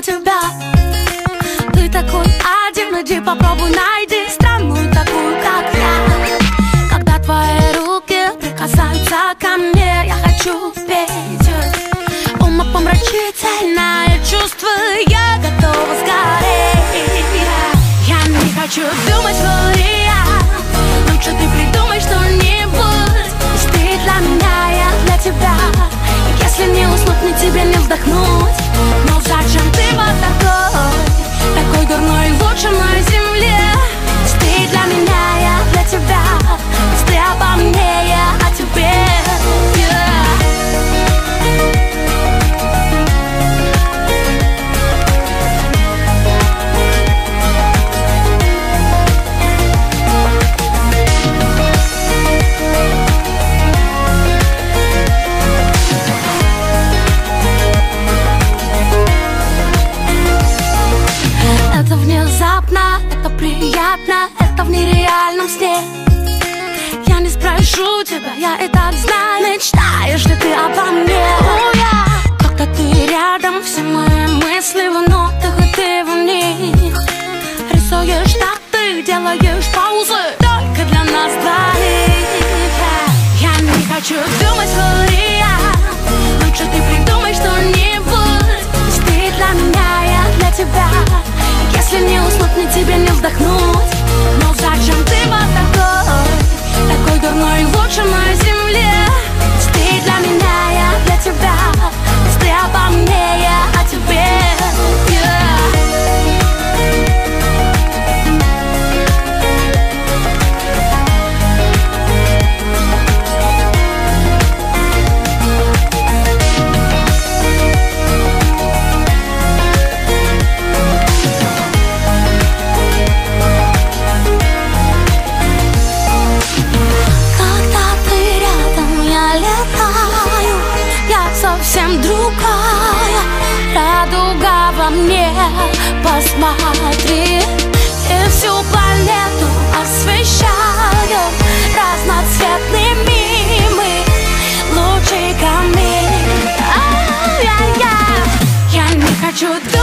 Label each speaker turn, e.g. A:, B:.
A: тебя. Ты такой один, иди попробуй найди Странную такую, как я. Когда твои руки прикасаются ко мне Я хочу петь. Умопомрачительное чувство Я готова сгореть. Я не хочу думать, нереальном сне Я не спрошу тебя, я и так знаю. Мечтаешь ли ты обо мне? О, я. Когда ты рядом, все мои мысли в нотах, и ты в них. Рисуешь так, ты делаешь паузы Только для нас двоих. Я не хочу думать, что я Лучше ты придумай что-нибудь ты для меня, я для тебя. Если не уснуть, ни тебе не вздохнуть другая Радуга во мне Посмотри. И всю планету освещаю Разноцветными мы лучиками. Ай-яй-яй. Я не хочу думать